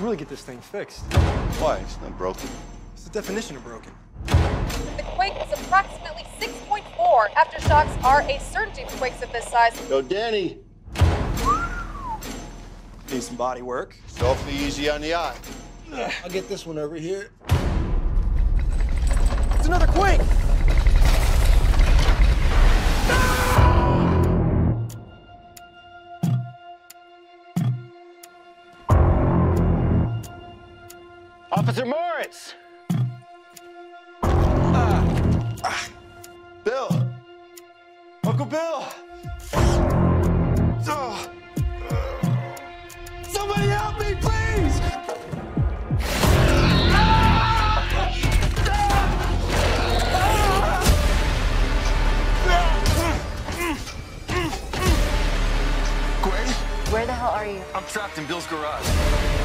really get this thing fixed. Why? It's not broken. It's the definition of broken. The quake was approximately 6.4. Aftershocks are a certainty for quakes of this size. Yo, Danny. Decent body work. It's awfully easy on the eye. I'll get this one over here. Officer Moritz! Uh, Bill. Uncle Bill! Oh. Somebody help me, please! Gwen? Where the hell are you? I'm trapped in Bill's garage.